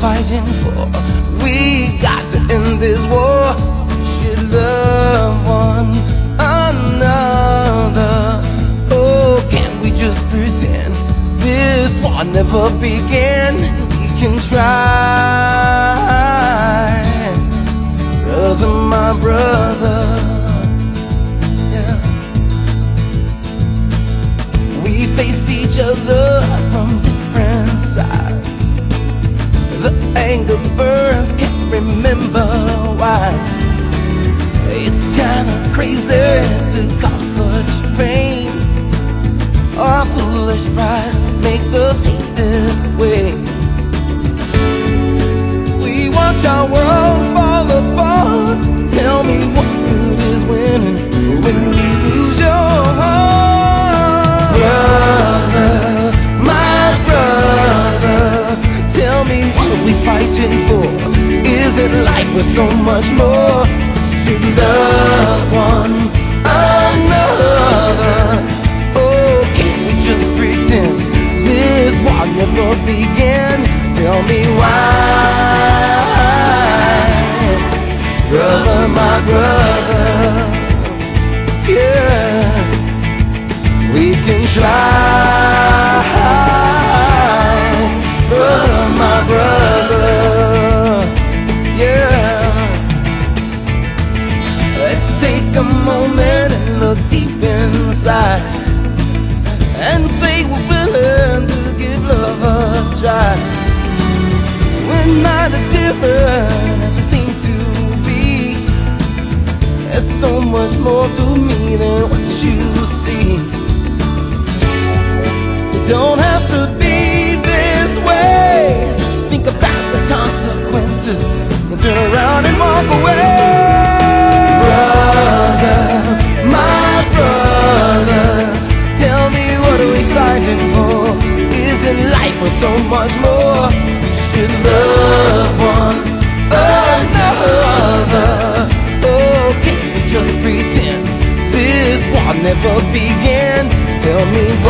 fighting for? We got to end this war. We should love one another. Oh, can we just pretend this war never began? We can try, brother, my brother. Yeah. We face each other from anger burns, can't remember why. It's kinda crazy to cause such pain. Our foolish pride makes us hate this way. Life worth so much more? Should love one another. Oh, can't we just pretend this war never began? Tell me why, brother, my brother. Yes, we can try, not as we seem to be. There's so much more to me than what you see. You don't have to be this way. Think about the consequences and turn around and walk away. Brother, my brother, tell me what are we fighting for? Isn't life worth so much more? We should love Tell me